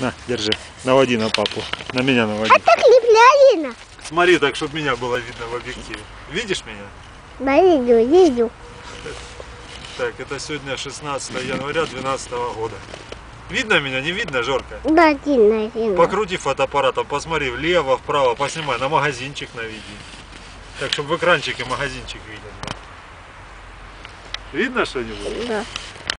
На, держи. Наводи на папу. На меня наводи. А так лепляина. Смотри так, чтобы меня было видно в объективе. Видишь меня? Да, вижу, вижу. Так, это сегодня 16 января 2012 года. Видно меня, не видно, Жорка? Да, видно видно. Покрути фотоаппаратом, посмотри влево, вправо, поснимай, на магазинчик наведи. Так, чтобы в экранчике магазинчик виден. Видно что-нибудь? Да.